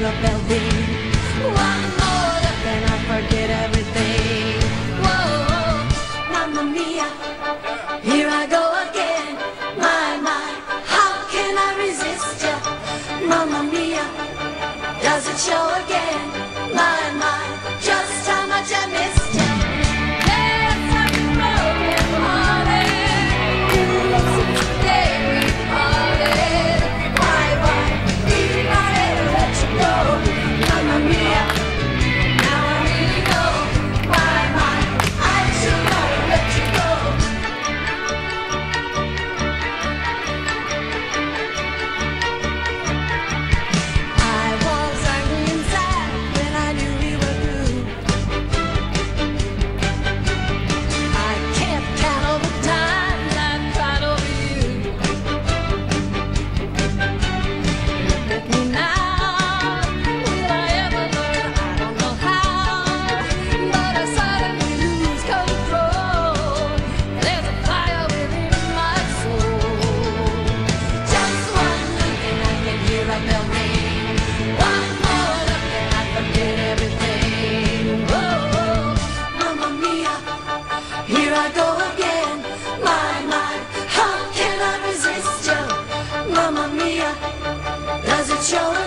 One more look and I forget everything. Mamma mia, here I go again. My, my, how can I resist? Mamma mia, does it show again? Does it show